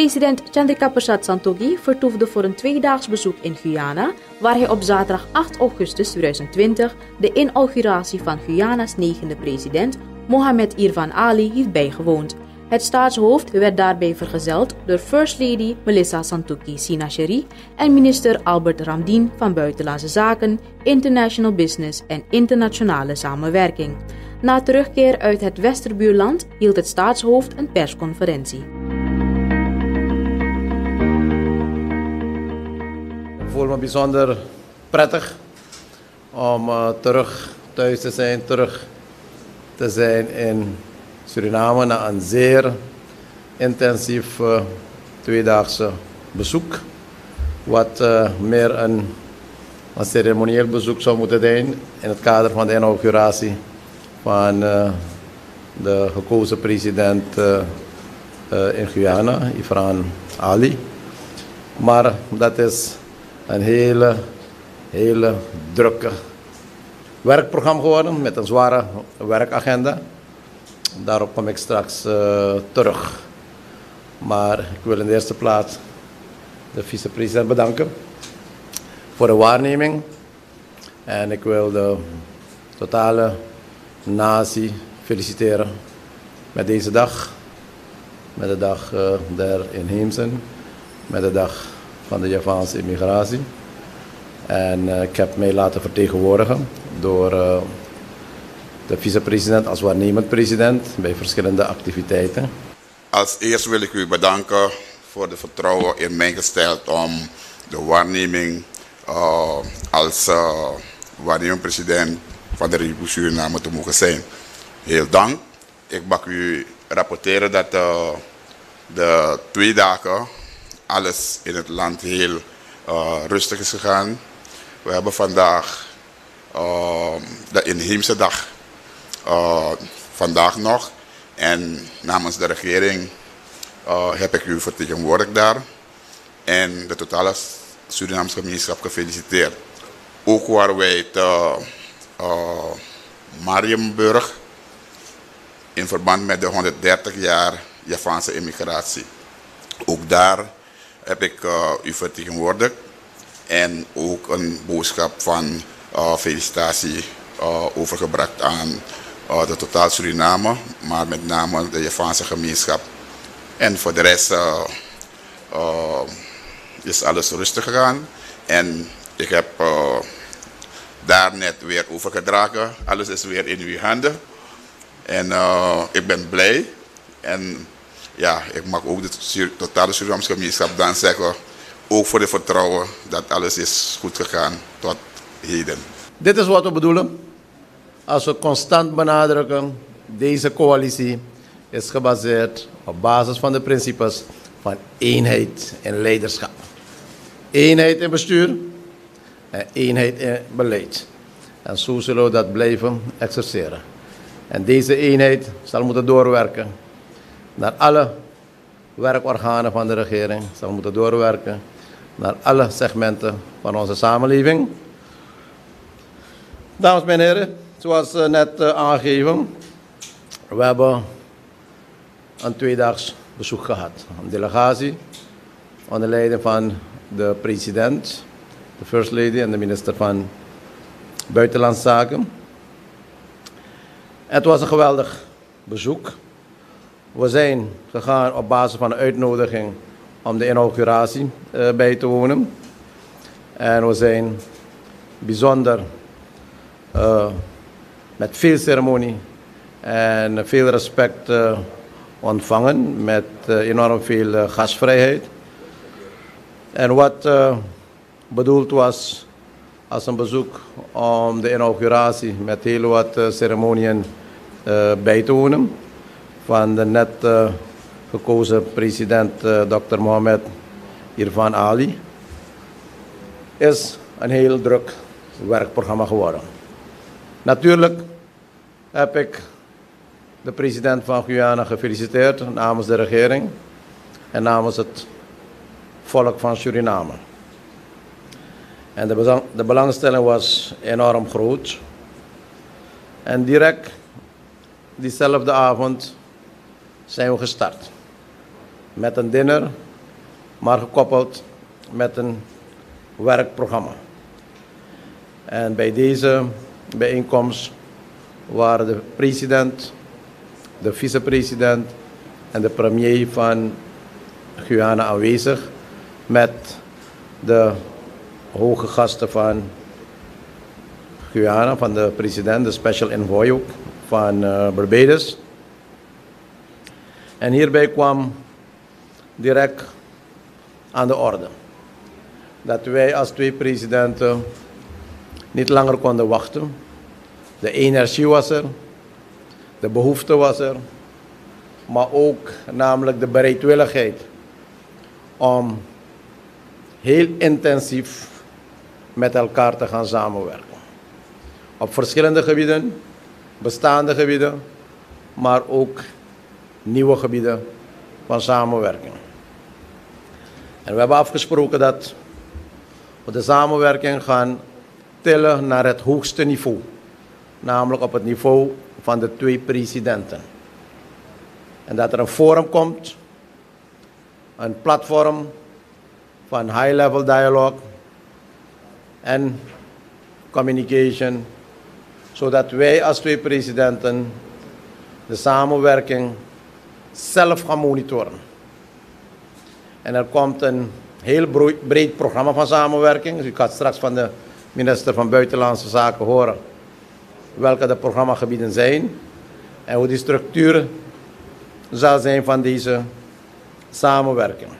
President Chandrika Prasad Santokhi vertoefde voor een tweedaags bezoek in Guyana, waar hij op zaterdag 8 augustus 2020 de inauguratie van Guyana's negende president Mohamed Irfan Ali heeft bijgewoond. Het staatshoofd werd daarbij vergezeld door First Lady Melissa Santokhi Sinacheri en minister Albert Ramdien van Buitenlandse Zaken, International Business en Internationale Samenwerking. Na terugkeer uit het Westerbuurland hield het staatshoofd een persconferentie. Voel me bijzonder prettig om uh, terug thuis te zijn, terug te zijn in Suriname na een zeer intensief uh, tweedaagse bezoek. Wat uh, meer een, een ceremonieel bezoek zou moeten zijn in het kader van de inauguratie van de gekozen president in Guyana, Ifran Ali. Maar dat is een hele, hele drukke werkprogramma geworden met een zware werkagenda. Daarop kom ik straks uh, terug. Maar ik wil in de eerste plaats de vicepresident bedanken voor de waarneming. En ik wil de totale natie feliciteren met deze dag. Met de dag uh, der inheemsen. Met de dag van de Javaanse immigratie. En uh, ik heb mij laten vertegenwoordigen door uh, de vicepresident als waarnemend president bij verschillende activiteiten. Als eerst wil ik u bedanken voor de vertrouwen in mij gesteld om de waarneming uh, als waarnemend president van de Republiek Suriname te mogen zijn. Heel dank. Ik mag u rapporteren dat de twee dagen alles in het land heel rustig is gegaan. We hebben vandaag de inheemse dag uh, vandaag nog. En namens de regering uh, heb ik u vertegenwoordigd daar. En de totale Surinaamse gemeenschap gefeliciteerd. Ook waar wij te Marienburg in verband met de 130 jaar Javaanse immigratie. Ook daar heb ik uh, u vertegenwoordigd. En ook een boodschap van uh, felicitatie uh, overgebracht aan de totaal Suriname, maar met name de Javaanse gemeenschap. En voor de rest is alles rustig gegaan. En ik heb daar net weer overgedragen. Alles is weer in uw handen. En ik ben blij. En ja, ik mag ook de totale Surinaamse gemeenschap dan zeggen, ook voor de vertrouwen dat alles is goed gegaan tot heden. Dit is wat we bedoelen als we constant benadrukken, deze coalitie is gebaseerd op basis van de principes van eenheid in leiderschap. Eenheid in bestuur en eenheid in beleid. En zo zullen we dat blijven exerceren. En deze eenheid zal moeten doorwerken naar alle werkorganen van de regering, zal moeten doorwerken naar alle segmenten van onze samenleving. Dames en heren, Zoals uh, net uh, aangegeven, we hebben een tweedaags bezoek gehad. Een delegatie onder leiding van de president, de first lady en de minister van Buitenlandse Zaken. Het was een geweldig bezoek. We zijn gegaan op basis van een uitnodiging om de inauguratie uh, bij te wonen. En we zijn bijzonder uh, met veel ceremonie en veel respect uh, ontvangen, met enorm veel gastvrijheid. En wat bedoeld was als een bezoek om de inauguratie met heel wat ceremonieën bij te wonen van de net gekozen president Dr. Mohamed Irfan Ali, is een heel druk werkprogramma geworden. Natuurlijk heb ik de president van Guyana gefeliciteerd namens de regering en namens het volk van Suriname. En de belangstelling was enorm groot. En direct diezelfde avond zijn we gestart met een dinner maar gekoppeld met een werkprogramma. En bij deze bijeenkomst waren de president, de vicepresident en de premier van Guyana aanwezig met de hoge gasten van Guyana, van de president, de special envoy ook, van uh, Barbados. En hierbij kwam direct aan de orde dat wij als twee presidenten niet langer konden wachten. De energie was er, de behoefte was er, maar ook namelijk de bereidwilligheid om heel intensief met elkaar te gaan samenwerken. Op verschillende gebieden, bestaande gebieden, maar ook nieuwe gebieden van samenwerking. En we hebben afgesproken dat we de samenwerking gaan tillen naar het hoogste niveau, namelijk op het niveau van de twee presidenten. En dat er een forum komt, een platform van high-level dialogue en communication, zodat wij als twee presidenten de samenwerking zelf gaan monitoren. En er komt een heel breed programma van samenwerking. Dus u gaat straks van de minister van Buitenlandse Zaken horen welke de programmagebieden zijn en hoe die structuur zal zijn van deze samenwerking.